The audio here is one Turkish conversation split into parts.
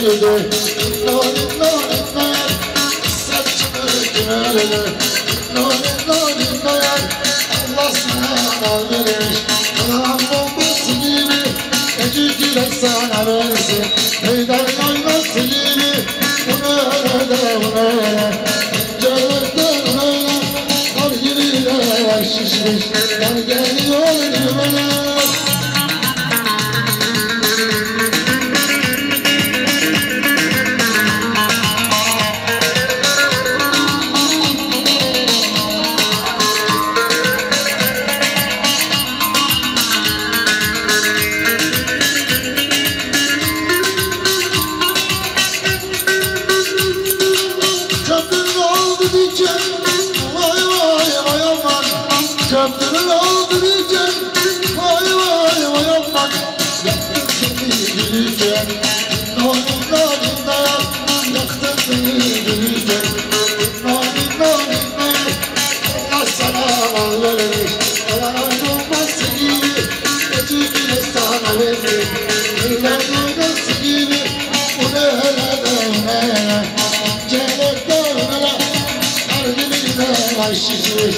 Narin narin narin Saçını gönlü Narin narin narin Allah sana verir Kalan bombası gibi Ecik ile sana versin Meydan kayması gibi Bunu öyle de bunu öyle Pencerelerden öyle Kar gibi şişmiş Kar geliyor önüme Oldu diyeceğim Vay vay vay aman Yaktın seni güleceğim Narin narin narin Yaktın seni Allah sana verir Yalan olmaz gibi Ecik ile sana verir Yalan olmaz gibi Bu ne hele de ne hele Kalbimde var şişmiş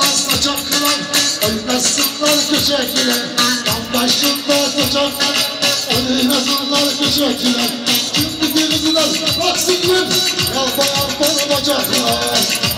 Dam başından saçaklar Oynasınlar köşekler. Dam başından saçaklar Oynasınlar köşekler. Şimdi denizler baksınlar Yalpa yalpa bacaklar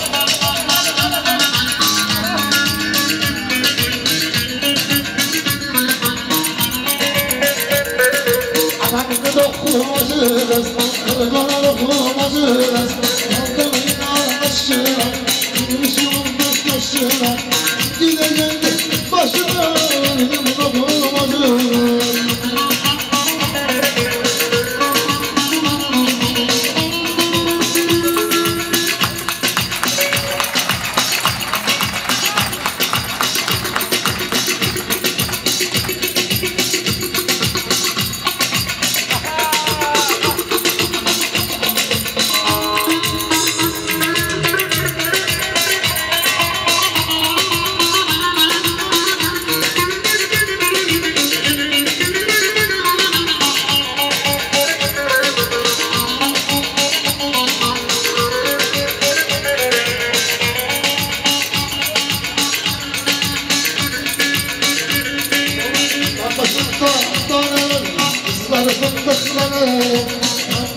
Dam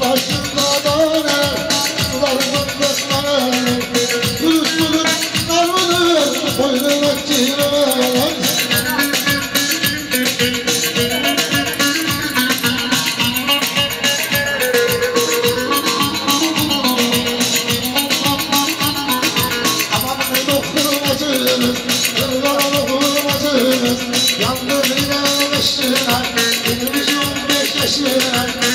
başında döner. Kızlar fındıklanır Gülüş gülüş narmanır Boynuna çiğneler Aman ne dokunmazsınız 是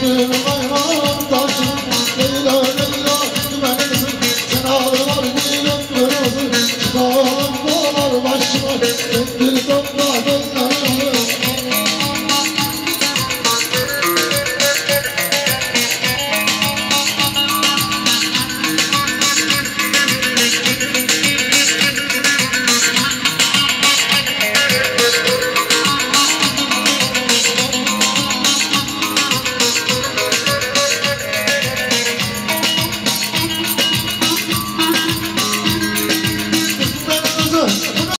Thank you.